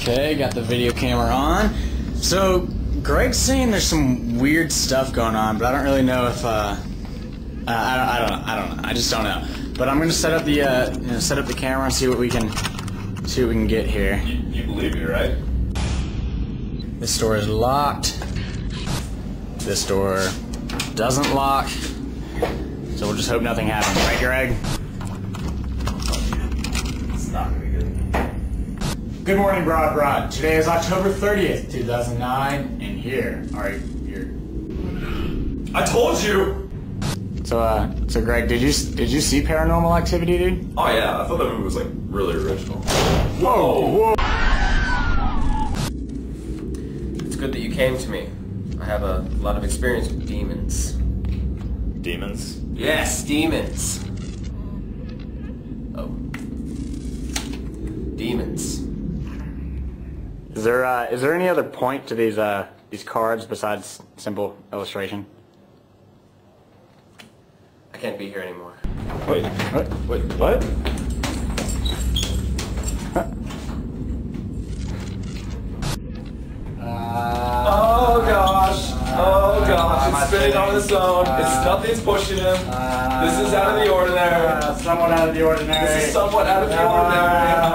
Okay, got the video camera on. So, Greg's saying there's some weird stuff going on, but I don't really know if, uh, uh I, don't, I don't know, I don't know, I just don't know. But I'm gonna set up the, uh, you know, set up the camera and see what we can, see what we can get here. You, you believe me, right? This door is locked. This door doesn't lock. So we'll just hope nothing happens, right, Greg? It's not gonna be good. Good morning, Broad Broad. Today is October 30th, 2009, and here are your. I told you! So, uh, so Greg, did you did you see Paranormal Activity, dude? Oh yeah, I thought that movie was like really original. Whoa, whoa! It's good that you came to me. I have a lot of experience with demons. Demons? Yes, demons. Oh. Demons. Is there uh, is there any other point to these uh, these cards besides simple illustration? I can't be here anymore. Wait, What? wait, what? Uh, oh gosh! Oh uh, gosh! It's spinning on its own. Uh, it's nothing's pushing him. This is out of the ordinary. somewhat out of the ordinary. This is somewhat out of the ordinary.